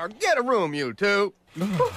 Or get a room, you two.